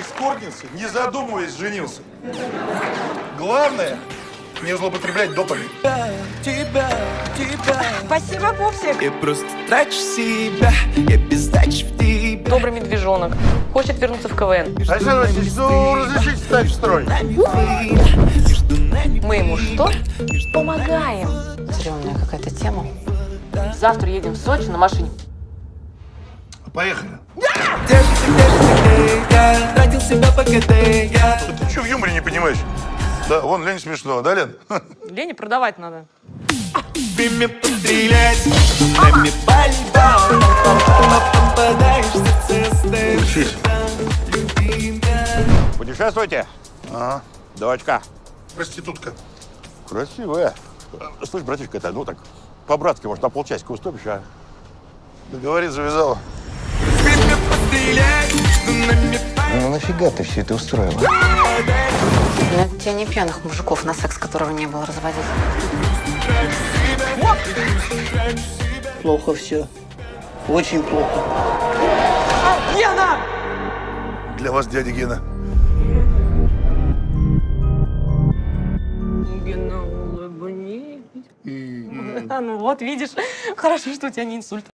эскортницы, не задумываясь, женился. Главное, не злоупотреблять допами. тебя, тебя Спасибо, пупсик. Я просто трачу себя, я без в тебя Добрый медвежонок. Хочет вернуться в КВН. Александр Васильевич, ну разрешите стать в строй. Мы ему что? Помогаем. Стрёмная какая-то тема. Завтра едем в Сочи на машине. Поехали. Держится, я тратил себя по Я Ты что в юморе не понимаешь? Да, вон Лень смешно, да, Лен? Лене продавать надо. пострелять Попадаешь в остаешься Учись. там, любимая Путешествуйте. Ага, Дочка. проститутка. Красивая. Слышь, братишка, это, ну так, по-братски, может, на полчасика уступишь, а? Да говорит, завязала. Нафига ты все это устроила? На тебе не пьяных мужиков, на секс которого не было разводить. Плохо все. Очень плохо. Для вас, дядя Гена. Гена, улыбнись. Ну вот, видишь, хорошо, что у тебя не инсульт.